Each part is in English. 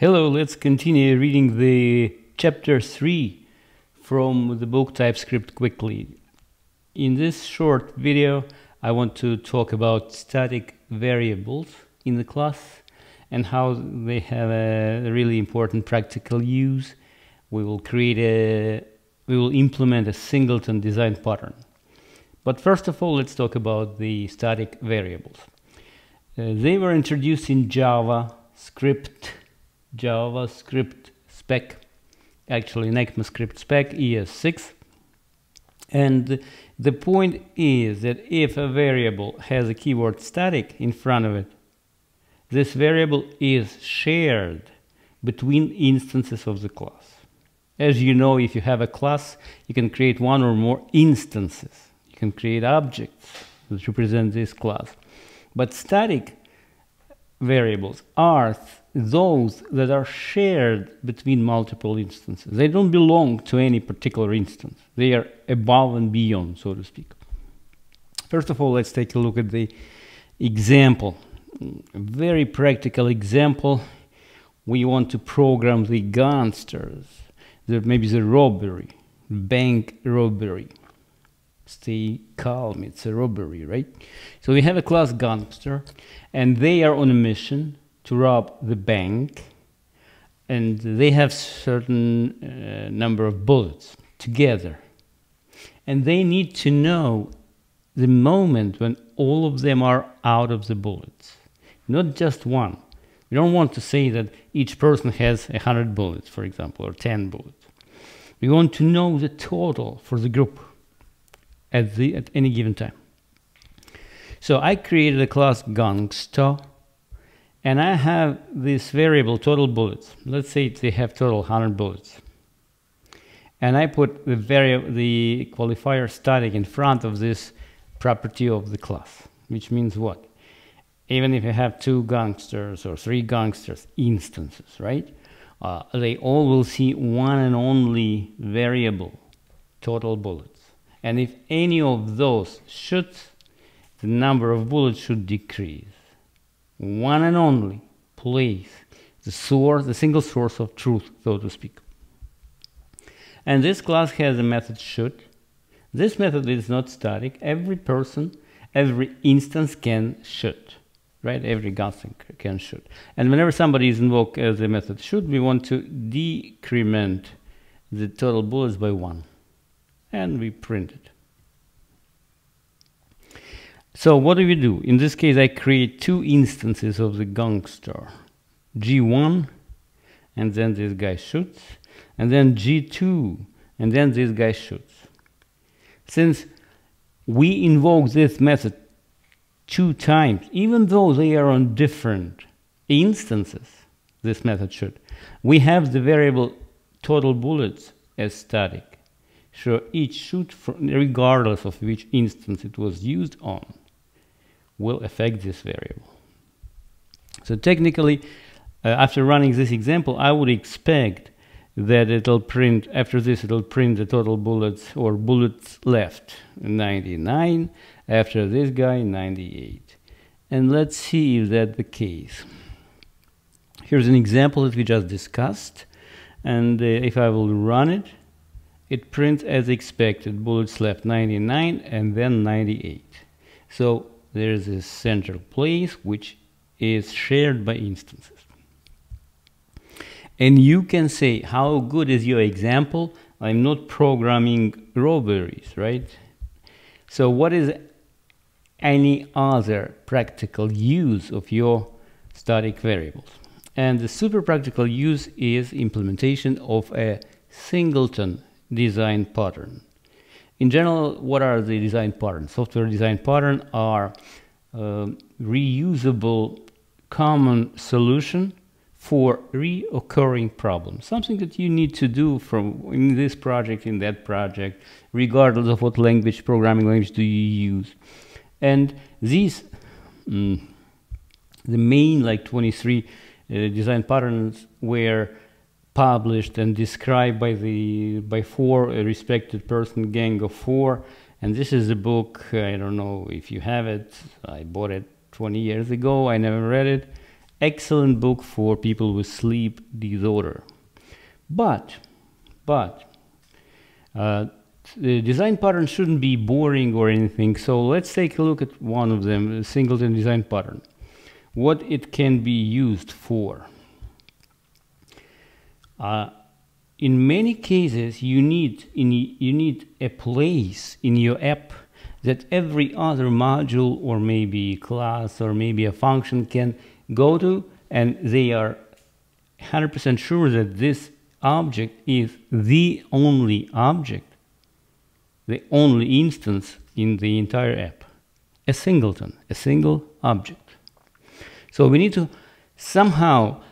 Hello, let's continue reading the chapter 3 from the book TypeScript quickly. In this short video, I want to talk about static variables in the class and how they have a really important practical use. We will create a we will implement a singleton design pattern. But first of all, let's talk about the static variables. Uh, they were introduced in Java script JavaScript spec, actually ECMAScript spec ES6. And the point is that if a variable has a keyword static in front of it, this variable is shared between instances of the class. As you know, if you have a class, you can create one or more instances. You can create objects that represent this class. But static variables are those that are shared between multiple instances. They don't belong to any particular instance. They are above and beyond, so to speak. First of all, let's take a look at the example. A very practical example. We want to program the gangsters, the, maybe the robbery, bank robbery. Stay calm, it's a robbery, right? So we have a class gangster, and they are on a mission to rob the bank and they have certain uh, number of bullets together. And they need to know the moment when all of them are out of the bullets. Not just one. We don't want to say that each person has 100 bullets for example or 10 bullets. We want to know the total for the group at the at any given time. So i created a class gangster and I have this variable total bullets. Let's say they have total 100 bullets. And I put the, the qualifier static in front of this property of the class, which means what? Even if you have two gangsters or three gangsters instances, right? Uh, they all will see one and only variable, total bullets. And if any of those shoots, the number of bullets should decrease one and only place, the source, the single source of truth, so to speak. And this class has a method should. This method is not static. Every person, every instance can should, right? Every Gatling can should. And whenever somebody is invoked as a method should, we want to decrement the total bullets by one. And we print it. So what do we do? In this case, I create two instances of the gangster. G1, and then this guy shoots, and then G2, and then this guy shoots. Since we invoke this method two times, even though they are on different instances, this method should, we have the variable total bullets as static. So each shoot, regardless of which instance it was used on will affect this variable. So technically, uh, after running this example, I would expect that it'll print, after this, it'll print the total bullets or bullets left, 99, after this guy, 98. And let's see if that's the case. Here's an example that we just discussed, and uh, if I will run it, it prints as expected, bullets left 99 and then 98. So there is a central place which is shared by instances. And you can say, how good is your example? I'm not programming robberies, right? So what is any other practical use of your static variables? And the super practical use is implementation of a singleton design pattern. In general, what are the design patterns? Software design patterns are uh, reusable common solution for reoccurring problems. Something that you need to do from in this project, in that project, regardless of what language, programming language do you use. And these, mm, the main like 23 uh, design patterns were published and described by the by four a respected person gang of four and this is a book i don't know if you have it i bought it 20 years ago i never read it excellent book for people with sleep disorder. But, but, uh, the design pattern shouldn't be boring or anything. So let's take a look at one of them, singleton design pattern. What it can be used for. Uh, in many cases, you need, in, you need a place in your app that every other module or maybe class or maybe a function can go to and they are 100% sure that this object is the only object, the only instance in the entire app. A singleton, a single object. So we need to somehow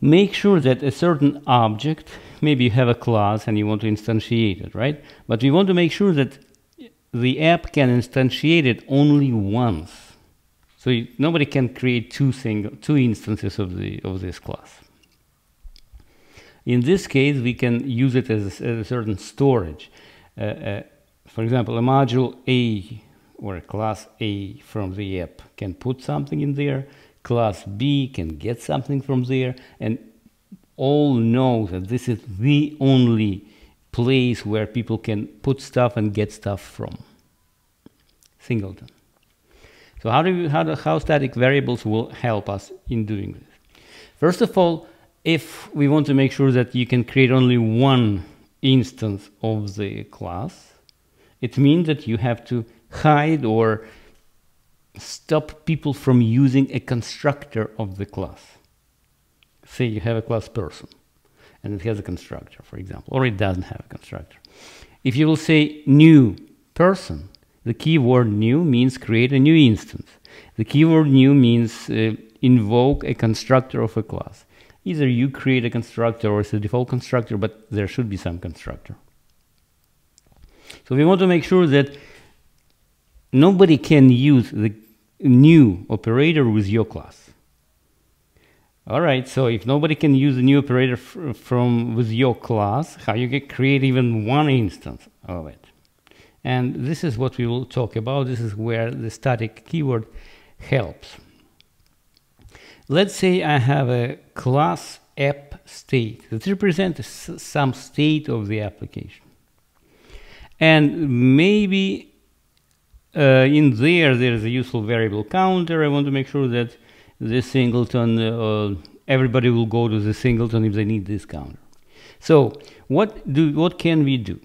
make sure that a certain object, maybe you have a class and you want to instantiate it, right? But we want to make sure that the app can instantiate it only once. So you, nobody can create two single two instances of the of this class. In this case, we can use it as, as a certain storage. Uh, uh, for example, a module A or a class A from the app can put something in there. Class B can get something from there, and all know that this is the only place where people can put stuff and get stuff from. Singleton. So how do you, how, do, how static variables will help us in doing this? First of all, if we want to make sure that you can create only one instance of the class, it means that you have to hide or stop people from using a constructor of the class. Say you have a class person and it has a constructor, for example, or it doesn't have a constructor. If you will say new person, the keyword new means create a new instance. The keyword new means uh, invoke a constructor of a class. Either you create a constructor or it's a default constructor, but there should be some constructor. So we want to make sure that nobody can use the new operator with your class. All right, so if nobody can use the new operator from with your class, how you get create even one instance of it. And this is what we will talk about. This is where the static keyword helps. Let's say I have a class app state that represents some state of the application. And maybe uh, in there, there's a useful variable counter. I want to make sure that this singleton, uh, everybody will go to the singleton if they need this counter. So what, do, what can we do?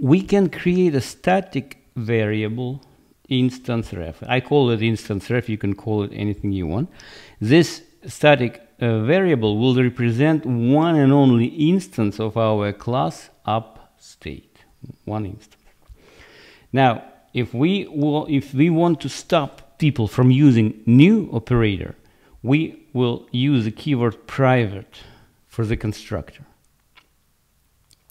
We can create a static variable instance ref. I call it instance ref, you can call it anything you want. This static uh, variable will represent one and only instance of our class app state, one instance. Now, if we, if we want to stop people from using new operator, we will use the keyword private for the constructor.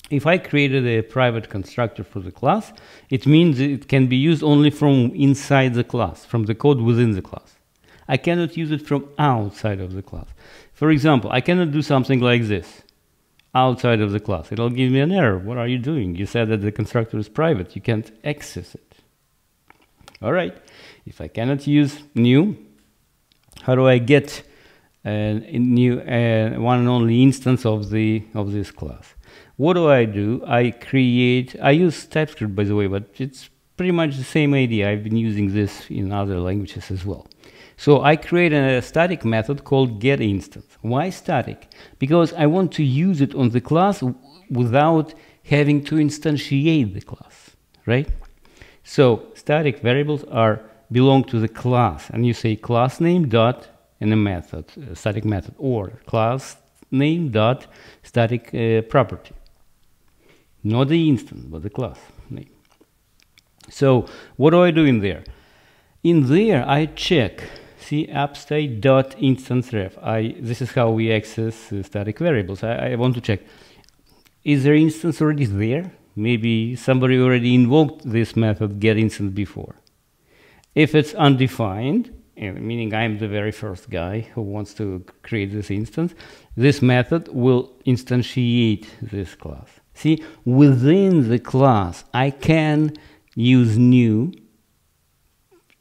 If I created a private constructor for the class, it means it can be used only from inside the class, from the code within the class. I cannot use it from outside of the class. For example, I cannot do something like this outside of the class. It'll give me an error. What are you doing? You said that the constructor is private. You can't access it. All right. If I cannot use new, how do I get a new uh, one and only instance of the of this class? What do I do? I create. I use TypeScript by the way, but it's pretty much the same idea. I've been using this in other languages as well. So I create a static method called getInstance. Why static? Because I want to use it on the class without having to instantiate the class, right? So static variables are belong to the class, and you say class name dot and a method, a static method, or class name dot static uh, property. Not the instance, but the class name. So what do I do in there? In there, I check see appstate dot instance ref. I this is how we access uh, static variables. I, I want to check is there instance already there? Maybe somebody already invoked this method get instance before. If it's undefined, eh, meaning I'm the very first guy who wants to create this instance, this method will instantiate this class. See, within the class, I can use new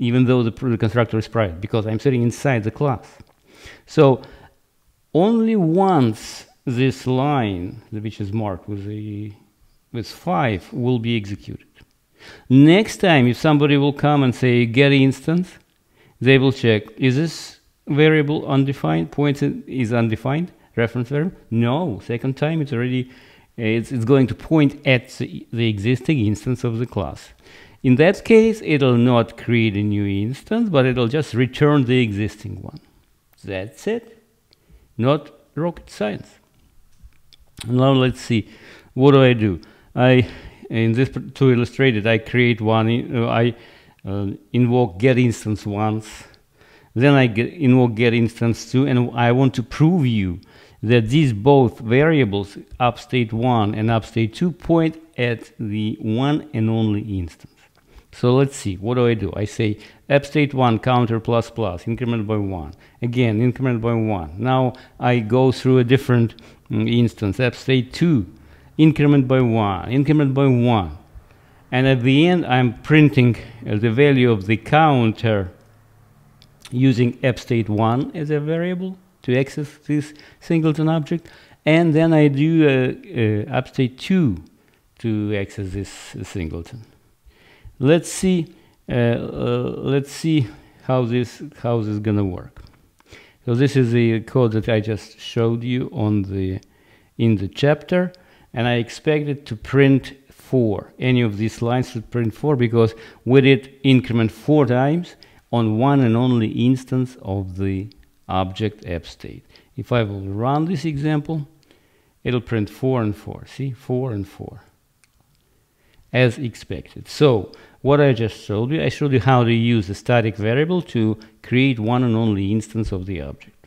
even though the, the constructor is private, because I'm sitting inside the class. So only once this line, which is marked with the with 5, will be executed. Next time, if somebody will come and say get instance, they will check, is this variable undefined, points is undefined, reference variable? No, second time it's already, it's, it's going to point at the, the existing instance of the class. In that case, it'll not create a new instance, but it'll just return the existing one. That's it. Not rocket science. Now let's see. What do I do? I in this to illustrate it, I create one. Uh, I uh, invoke get instance once. Then I get, invoke get instance two, and I want to prove you that these both variables, appState one and appState two, point at the one and only instance. So let's see, what do I do? I say appState 1 counter plus plus, increment by 1. Again, increment by 1. Now I go through a different um, instance, appState 2, increment by 1, increment by 1. And at the end, I'm printing the value of the counter using appState 1 as a variable to access this singleton object. And then I do uh, uh, appState 2 to access this singleton. Let's see, uh, uh, let's see how this, how this is going to work. So this is the code that I just showed you on the, in the chapter. And I expect it to print 4. Any of these lines should print 4 because we did increment 4 times on one and only instance of the object app state. If I will run this example, it'll print 4 and 4. See, 4 and 4 as expected. So what I just showed you, I showed you how to use a static variable to create one and only instance of the object.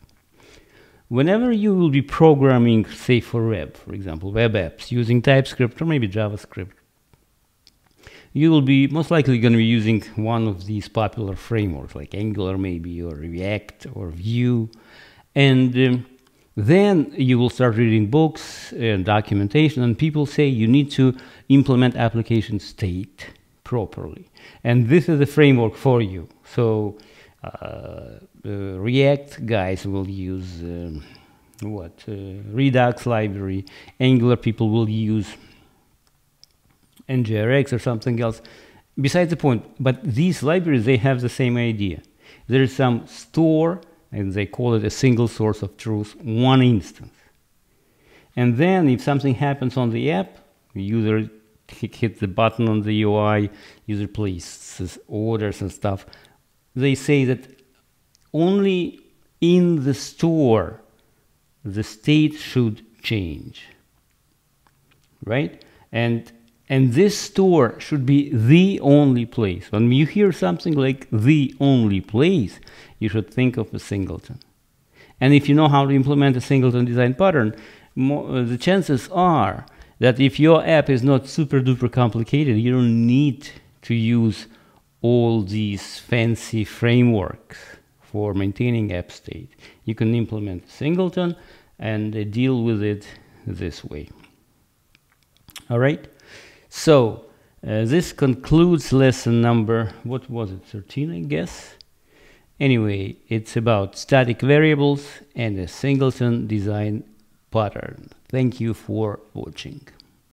Whenever you will be programming, say for web, for example, web apps using TypeScript or maybe JavaScript, you will be most likely going to be using one of these popular frameworks like Angular maybe or React or Vue. And um, then you will start reading books and documentation and people say you need to implement application state properly. And this is the framework for you. So React guys will use um, what uh, Redux library. Angular people will use NGRX or something else. Besides the point, but these libraries they have the same idea. There is some store, and they call it a single source of truth, one instance. And then if something happens on the app, user hit the button on the UI, user places orders and stuff. They say that only in the store the state should change, right? And and this store should be the only place. When you hear something like the only place, you should think of a singleton. And if you know how to implement a singleton design pattern, more, uh, the chances are that if your app is not super duper complicated, you don't need to use all these fancy frameworks for maintaining app state. You can implement singleton and uh, deal with it this way. All right. So uh, this concludes lesson number, what was it, 13 I guess? Anyway, it's about static variables and a singleton design pattern. Thank you for watching.